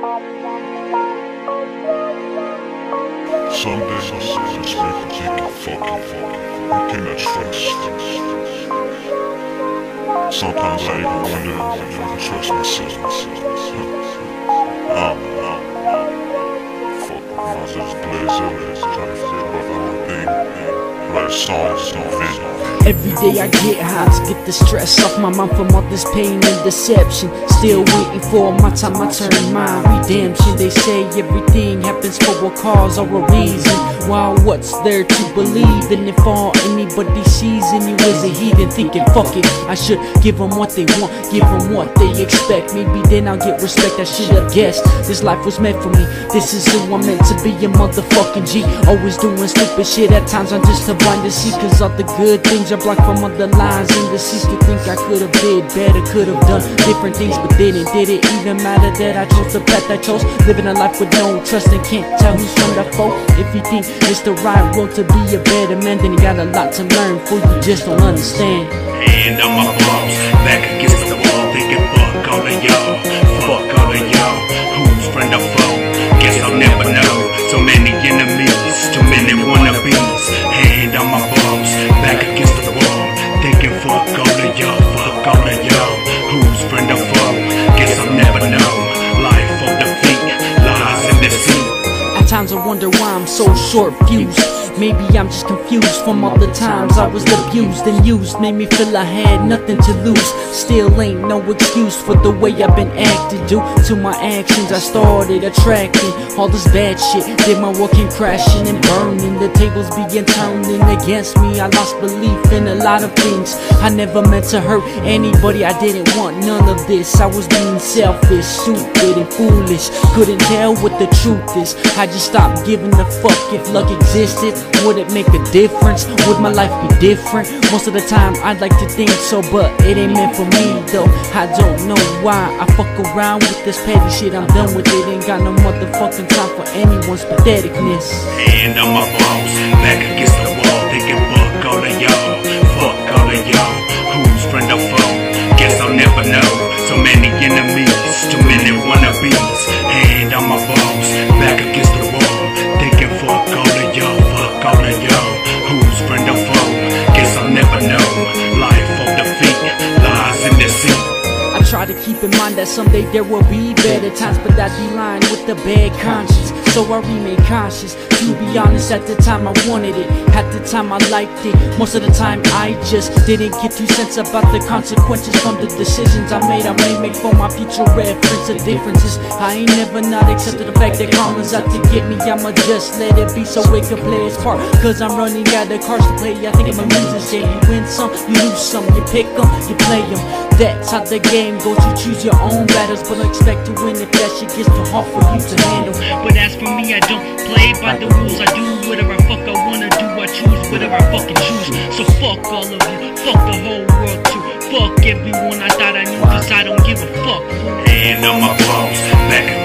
Some days I make a think and fucking fucking. You cannot trust. Sometimes I even wonder if I can trust myself. Um, um, fuck, I just blaze evidence, trying to figure out the whole thing. Write songs, no vision. Every day I get high to get the stress off my mind from all this pain and deception. Still waiting for my time, I turn my redemption. They say everything happens for a cause or a reason. While what's there to believe? And if all anybody sees in you is a heathen, thinking fuck it, I should give them what they want, give them what they expect. Maybe then I'll get respect. I should have guessed this life was meant for me. This is who I'm meant to be, a motherfucking G. Always doing stupid shit at times, I'm just too blind to see. Cause all the good things are blocked from other in the seats. To think I could have did better, could have done different things, but didn't. Did it even matter that I chose the path I chose? Living a life with no trust and can't tell who's from the foe. If you think it's the right road to be a better man, then you got a lot to learn, for you just don't understand. Hand on my balls, back against the wall, thinking fuck all of y'all, fuck all of y'all. Who's friend or foe? Guess I'll never know. So many enemies, too many wannabes. Hand on my short fused. Maybe I'm just confused from all the times I was abused and used. Made me feel I had nothing to lose. Still ain't no excuse for the way I've been acting. Due to my actions, I started attracting all this bad shit. Did my work in crashing and burning. The tables began turning against me. I lost belief in a lot of things. I never meant to hurt anybody. I didn't want none of this. I was being selfish, stupid, and foolish. Couldn't tell what the truth is. I just stopped giving a fuck if luck existed. Would it make a difference? Would my life be different? Most of the time, I'd like to think so, but it ain't meant for me though. I don't know why I fuck around with this petty shit. I'm done with it. Ain't got no motherfucking time for anyone's patheticness. Hand on my balls, back against the wall, thinking fuck all of y'all, fuck all of y'all. Try to keep in mind that someday there will be better times, but I'd be lying with a bad conscience. So I remain cautious. To be honest, at the time I wanted it, at the time I liked it. Most of the time I just didn't get two cents about the consequences from the decisions I made. I may make for my future reference of differences. I ain't never not accepted the fact that karma's out to get me. I'ma just let it be so it can play its part. Cause I'm running out of cards to play. I think I'm a loser. Yeah, you win some, you lose some. You pick them, you play them. That's how the game goes. You choose your own battles, but don't expect to win if that shit gets too hard for you to handle. But as for me, I don't play by the rules. I do whatever fuck I wanna do. I choose whatever I fucking choose. So fuck all of you. Fuck the whole world too. Fuck everyone I thought I knew, cause I don't give a fuck. Hand on my balls, back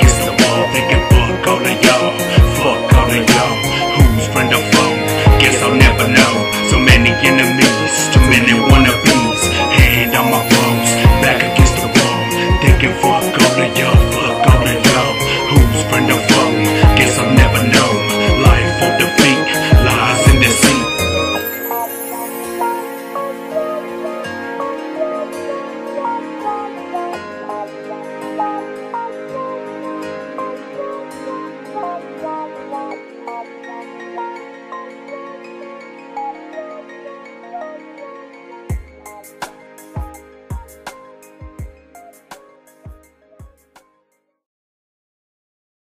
Bye.